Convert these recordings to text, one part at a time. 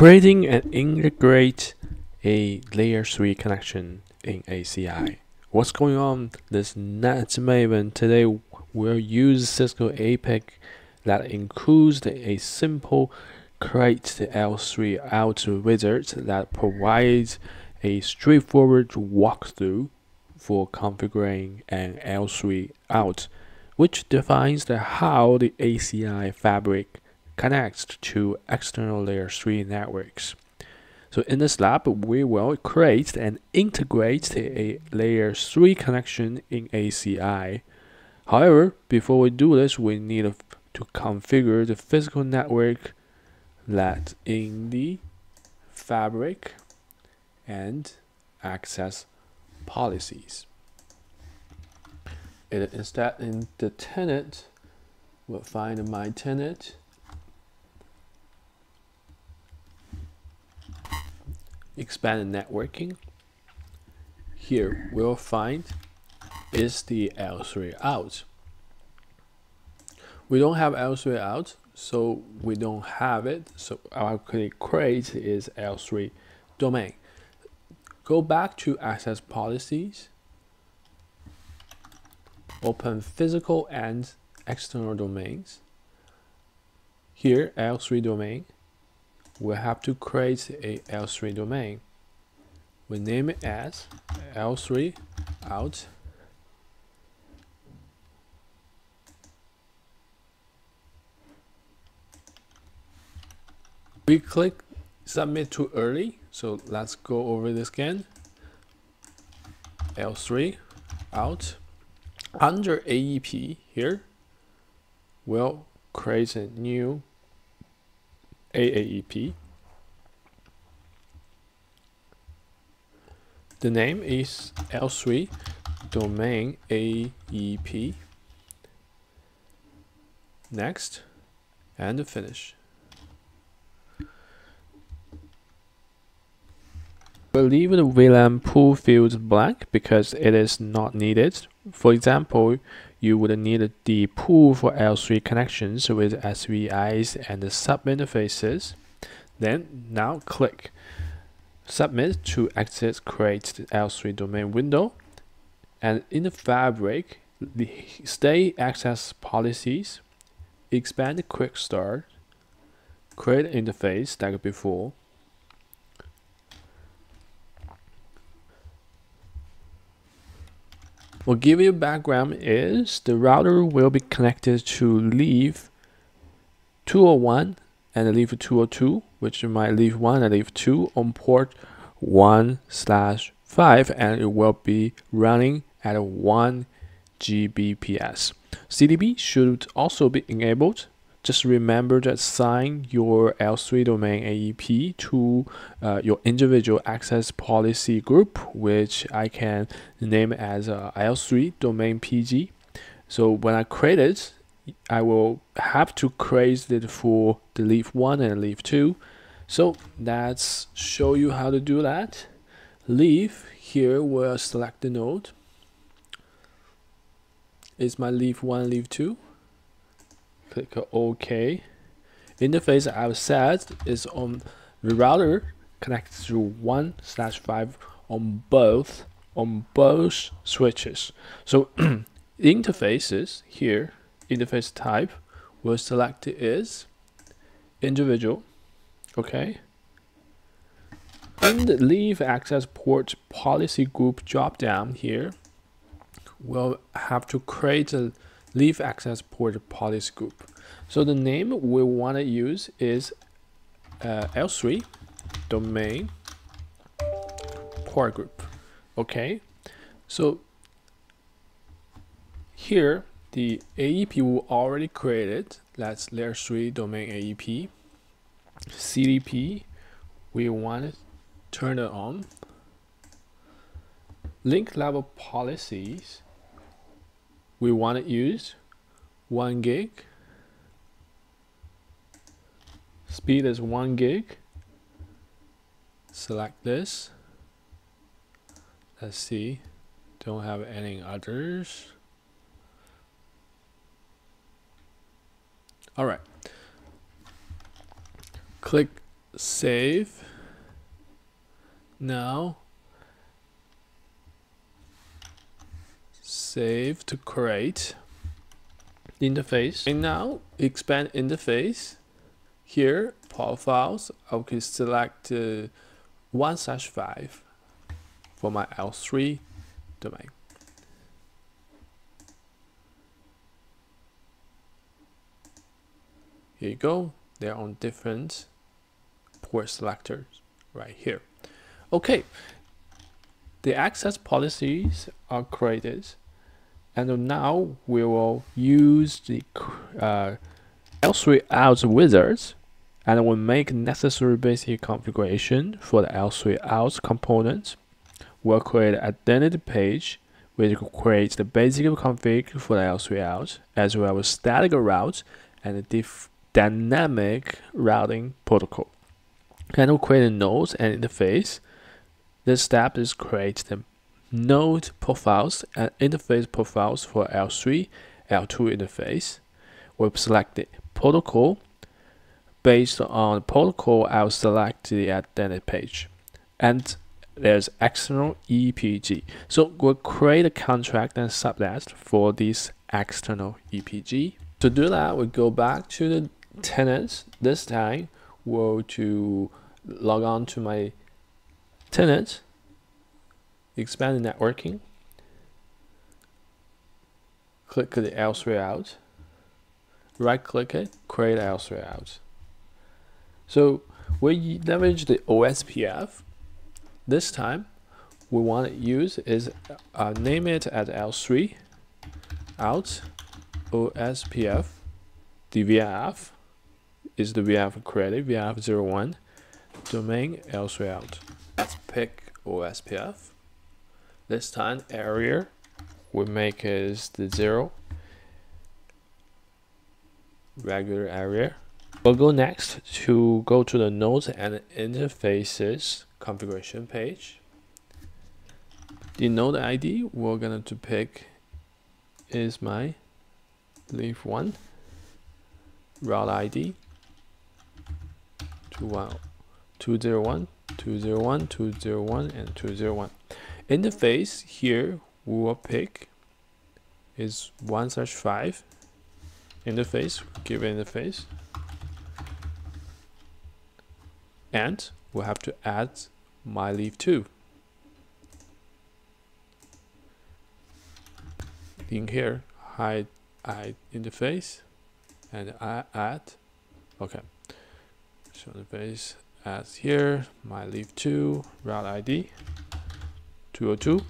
Creating and integrate a layer 3 connection in ACI. What's going on? This NetMaven today we'll use Cisco APIC that includes a simple create the L3 out wizard that provides a straightforward walkthrough for configuring an L3 out, which defines the how the ACI fabric connects to external layer 3 networks. So in this lab, we will create and integrate a layer 3 connection in ACI. However, before we do this, we need to configure the physical network that in the fabric and access policies. It, instead, in the tenant, we'll find my tenant expand networking. Here we'll find is the L3 out. We don't have L3 out, so we don't have it. So our create is L3 domain. Go back to access policies. Open physical and external domains. Here, L3 domain we have to create a L3 domain. We name it as L3 out. We click submit too early so let's go over this again. L3 out. Under AEP here we'll create a new AAEP. The name is L3 domain AEP. Next and finish. We'll leave the VLAN pool field blank because it is not needed. For example, you would need the pool for L3 connections with SVIs and sub interfaces. Then now click submit to access create the L3 domain window. And in the fabric, the stay access policies, expand quick start, create interface like before, What give you background is the router will be connected to leaf 201 and leaf 202, which might leaf 1 and leaf 2 on port 1 slash 5 and it will be running at 1 Gbps. CDP should also be enabled just remember to assign your L3 domain AEP to uh, your individual access policy group, which I can name as uh, L3 domain PG. So when I create it, I will have to create it for the leaf 1 and leaf 2. So let's show you how to do that. Leaf, here we'll select the node. Is my leaf 1, leaf 2 click OK. Interface I've set is on the router connected to 1 slash 5 on both on both switches. So interfaces here, interface type, we'll select is individual, okay? And leave access port policy group drop down here, we'll have to create a leaf access port policy group. So the name we want to use is uh, L3 domain port group. Okay, so here the AEP we already created. That's layer 3 domain AEP. CDP, we want to turn it on. Link level policies, we want to use 1 gig. Speed is 1 gig. Select this. Let's see. Don't have any others. All right. Click save now save to create the interface. And now expand interface. Here profiles I will select uh, 1 slash 5 for my L3 domain. Here you go. They're on different port selectors right here. Okay. The access policies are created and now we will use the uh, L3 out wizards and we'll make necessary basic configuration for the L3 out component. We'll create an identity page which will create the basic config for the L3 out as well as static route and dynamic routing protocol. And we'll create a node and interface. This step is create the node profiles and interface profiles for L3, L2 interface. We'll select the protocol. Based on protocol, I'll select the identity page. And there's external EPG. So we'll create a contract and subnet for this external EPG. To do that, we go back to the tenants. This time, we'll to log on to my tenant expand the networking, click the L3 out, right click it, create L3 out. So we leverage the OSPF. This time, we want to use is uh, name it as L3 out OSPF. The VRF is the VRF created, VRF01 domain L3 out. Let's pick OSPF this time area we make is the zero. Regular area we'll go next to go to the nodes and interfaces configuration page. The node id we're going to pick is my leaf one. Route id 201 201 201 201 and 201 interface here we will pick is 1 slash 5 interface give interface and we'll have to add my leaf 2 in here hide hide interface and I add okay. So interface adds here my leaf 2 route id 202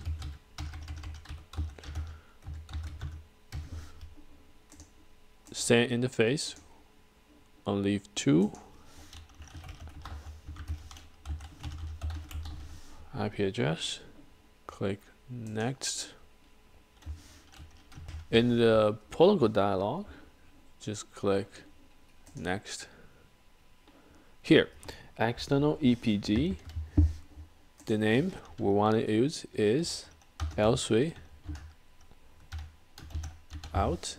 same interface on leaf 2 IP address. Click next. In the protocol dialog just click next. Here external EPG the name we want to use is L3 out.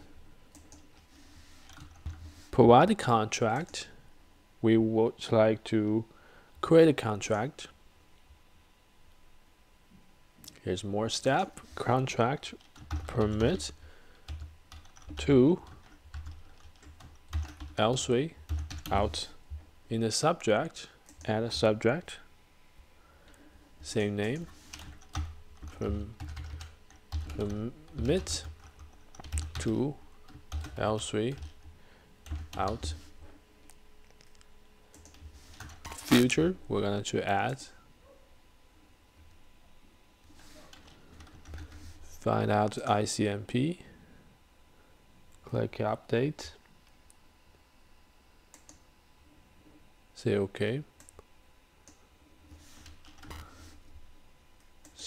Provide a contract. We would like to create a contract. Here's more step. Contract permit to L3 out. In the subject add a subject same name. From permit to L3 out. Future we're going to add. Find out ICMP click update. Say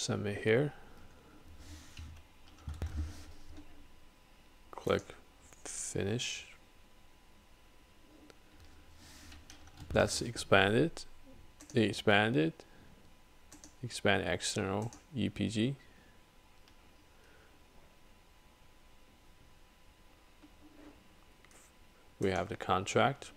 OK me here. Click finish. That's expanded. Expanded. Expand external EPG we have the contract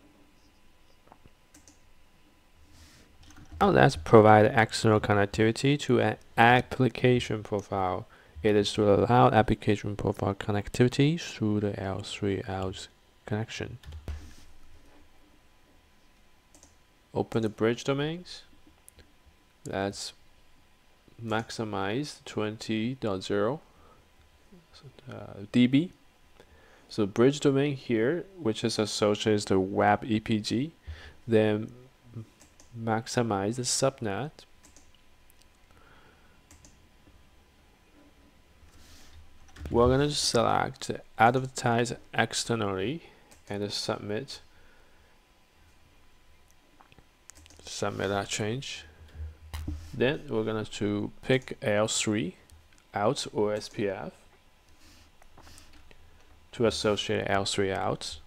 Now let's provide external connectivity to an application profile. It is to allow application profile connectivity through the L3 out connection. Open the bridge domains. Let's maximize 20.0 uh, dB. So bridge domain here, which is associated the web EPG, then maximize the subnet. We're going to select advertise externally and submit submit that change then we're going to pick L3 out OSPF to associate L3 out.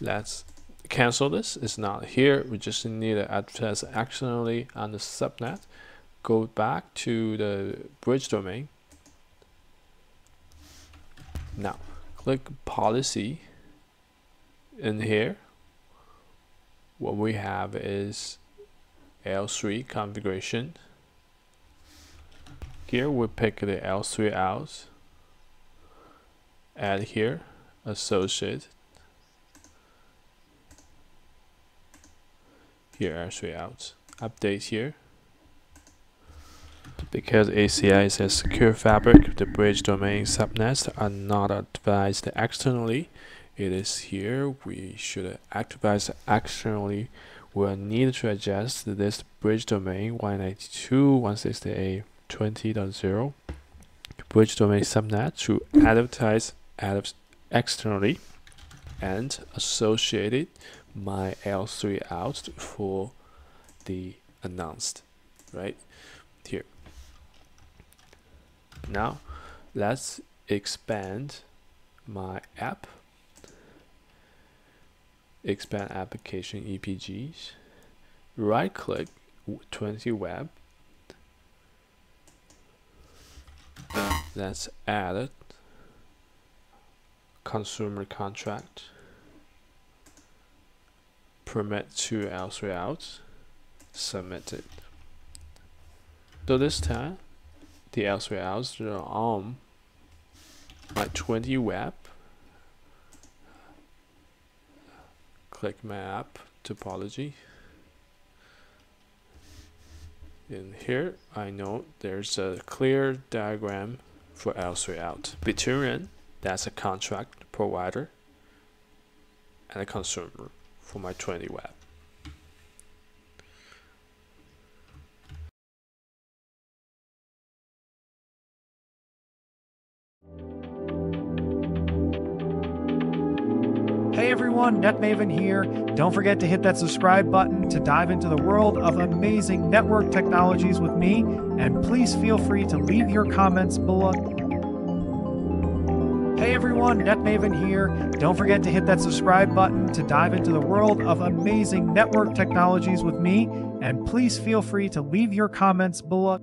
Let's cancel this. It's not here. We just need to address externally on the subnet. Go back to the bridge domain. Now, click policy in here what we have is L3 configuration. Here we pick the L3 out, add here, associate, here L3 out, update here. Because ACI is a secure fabric, the bridge domain subnets are not advised externally. It is here. We should activate externally. We'll need to adjust this bridge domain 192.168.20.0 bridge domain subnet to advertise externally and associated my L3 out for the announced right? Here. Now let's expand my app. Expand application EPGs, right click 20 web, let's add it, consumer contract, permit to L3 out, submit it. So this time, the L3 outs are on my 20 web click map topology. In here I know there's a clear diagram for L3 out between that's a contract provider and a consumer for my 20 web Hey everyone, NetMaven here. Don't forget to hit that subscribe button to dive into the world of amazing network technologies with me, and please feel free to leave your comments below. Everyone, NetMaven here. Don't forget to hit that subscribe button to dive into the world of amazing network technologies with me, and please feel free to leave your comments below.